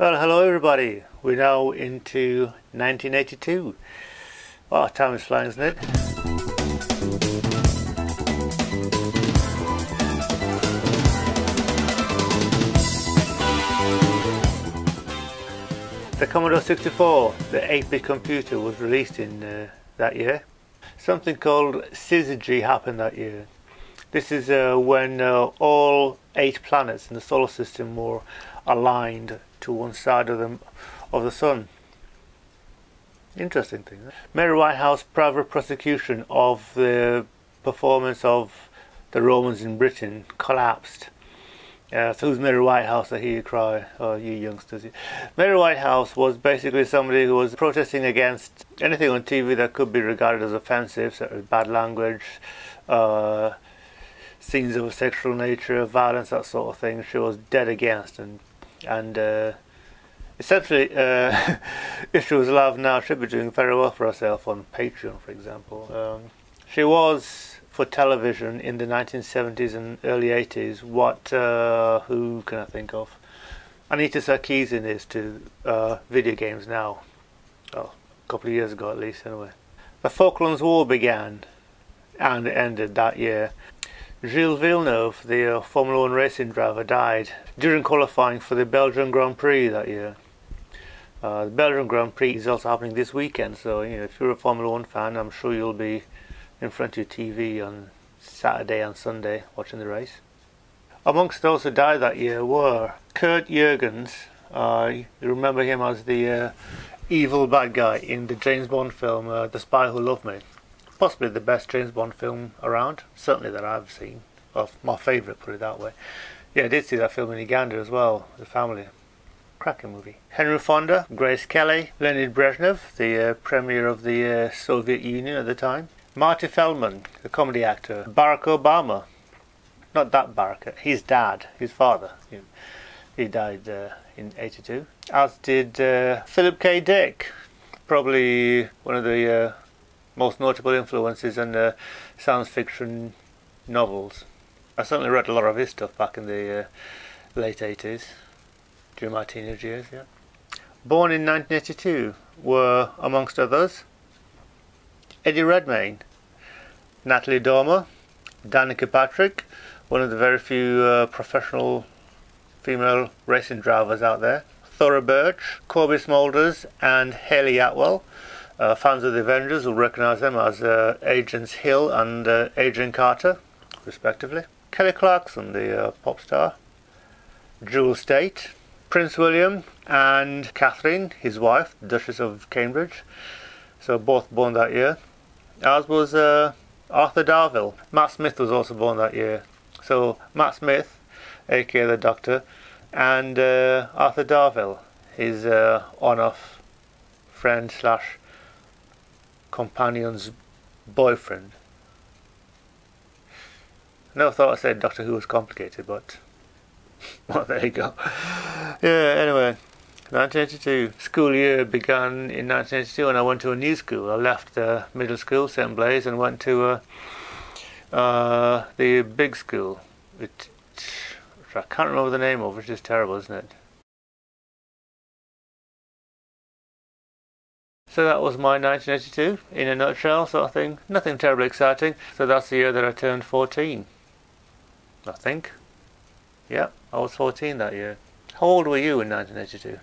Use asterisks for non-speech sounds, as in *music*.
Well, hello everybody. We're now into 1982. Wow, time is flying, isn't it? The Commodore 64, the 8-bit computer, was released in uh, that year. Something called syzygy happened that year. This is uh, when uh, all eight planets in the solar system were aligned to one side of the of the sun. Interesting thing. Mary Whitehouse private prosecution of the performance of the Romans in Britain collapsed. Uh, so who's Mary Whitehouse? I hear you cry, oh you youngsters. Mary Whitehouse was basically somebody who was protesting against anything on TV that could be regarded as offensive, such as bad language, uh, scenes of a sexual nature, violence, that sort of thing. She was dead against, and and uh, essentially, uh, *laughs* if she was alive now, she'd be doing very well for herself on Patreon, for example. Um, she was for television in the 1970s and early 80s. What, uh, who can I think of? Anita Sarkeesian is to uh, video games now. Well, a couple of years ago at least, anyway. The Falklands War began and ended that year. Gilles Villeneuve, the uh, Formula One racing driver, died during qualifying for the Belgian Grand Prix that year. Uh, the Belgian Grand Prix is also happening this weekend, so you know if you're a Formula One fan, I'm sure you'll be in front of your TV on Saturday and Sunday watching the race. Amongst those who died that year were Kurt Jurgens. Uh, you remember him as the uh, evil bad guy in the James Bond film uh, The Spy Who Loved Me possibly the best James Bond film around, certainly that I've seen. Well, my favourite, put it that way. Yeah, I did see that film in Uganda as well, The Family. Cracking movie. Henry Fonda, Grace Kelly, Leonid Brezhnev, the uh, premier of the uh, Soviet Union at the time. Marty Feldman, the comedy actor. Barack Obama. Not that Barack, his dad, his father. He, he died uh, in 82. As did uh, Philip K. Dick, probably one of the uh, most notable influences in the science fiction novels. I certainly read a lot of his stuff back in the uh, late 80s, during my teenage years, yeah. Born in 1982 were, amongst others, Eddie Redmayne, Natalie Dormer, Danica Patrick, one of the very few uh, professional female racing drivers out there, Thora Birch, Cobie Smulders, and Hayley Atwell, uh, fans of the Avengers will recognise them as uh, Agents Hill and uh, Adrian Carter, respectively. Kelly Clarkson, the uh, pop star. Jewel Staite, Prince William, and Catherine, his wife, Duchess of Cambridge. So both born that year. As was uh, Arthur Darvill. Matt Smith was also born that year. So Matt Smith, aka the Doctor, and uh, Arthur Darvill, his on-off friend slash companion's boyfriend. I never thought I said Doctor Who was complicated, but *laughs* well, there you go. Yeah, anyway, 1982. School year began in 1982 and I went to a new school. I left uh, middle school, St. Blaise, and went to uh, uh, the big school, which I can't remember the name of, which is terrible, isn't it? So that was my 1982 in a nutshell, sort of thing. Nothing terribly exciting. So that's the year that I turned 14. I think. Yeah, I was 14 that year. How old were you in 1982?